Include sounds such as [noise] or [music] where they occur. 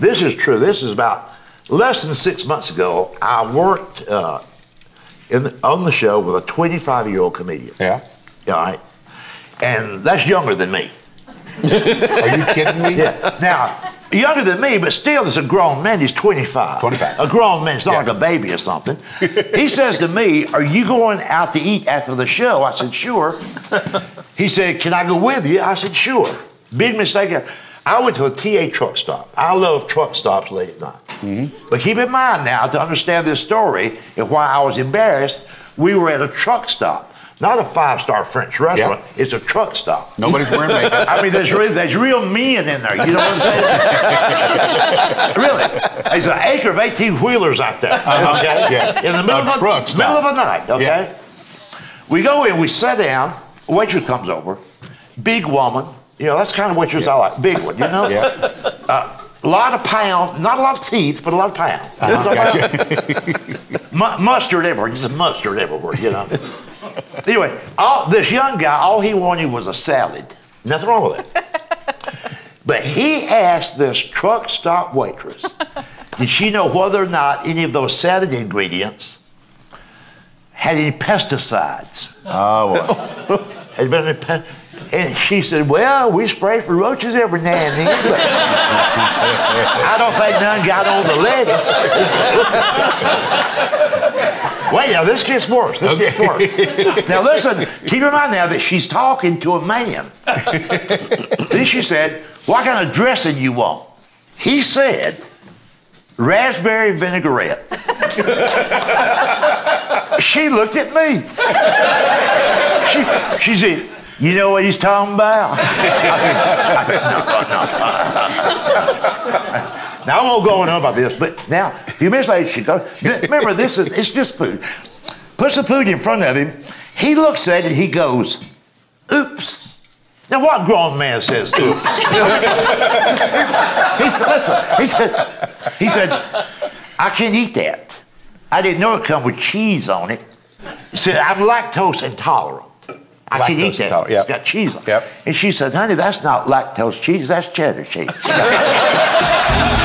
This is true. This is about less than six months ago. I worked uh, in the, on the show with a 25 year old comedian. Yeah. All right. And that's younger than me. [laughs] Are you kidding me? Yeah. Now, younger than me, but still, there's a grown man. He's 25. 25. A grown man. It's not Yeah. like a baby or something. [laughs] he says to me, Are you going out to eat after the show? I said, Sure. [laughs] he said, Can I go with you? I said, Sure. Big mistake. I went to a TA truck stop. I love truck stops late at night. Mm-hmm. But keep in mind now, to understand this story and why I was embarrassed, we were at a truck stop. Not a five star French restaurant, it's a truck stop. Nobody's wearing makeup. [laughs] I mean, there's real, there's real men in there. You know what I'm saying? [laughs] really, there's an acre of 18 wheelers out there. Okay, Yeah. in the middle A of a middle of the night. Okay, Yeah. we go in, we sit down. Waitress comes over, big woman. You know, that's kind of waitress I like, big one. You know, Yeah. a lot of pounds, not a lot of teeth, but a lot of pounds. Uh-huh. What I'm? [laughs] Mu- mustard everywhere, just mustard everywhere, you know. anyway, all, this young guy, all he wanted was a salad. Nothing wrong with it. [laughs] But he asked this truck stop waitress, did she know whether or not any of those salad ingredients had any pesticides? Oh, boy. Had been any pe- and she said, Well, we spray for roaches every now and then, but I don't think none got on the lettuce. Wait, now this gets worse. This gets worse. Now listen, keep in mind now that she's talking to a man. then she said, What kind of dressing you want? He said, Raspberry vinaigrette. she looked at me. She, she said, You know what he's talking about? [laughs] I said, no, no, no. Now, I won't go on about this, but now, a few minutes later, she goes, Remember, this is it's just food. Puts the food in front of him. He looks at it, he goes, Oops. Now, what grown man says, oops? he, said, he said, he said, I can't eat that. I didn't know it come with cheese on it. He said, I'm lactose intolerant. I can't eat that. yep. It's got cheese on it. Yep. And she said, honey, that's not lactose cheese, that's cheddar cheese. [laughs]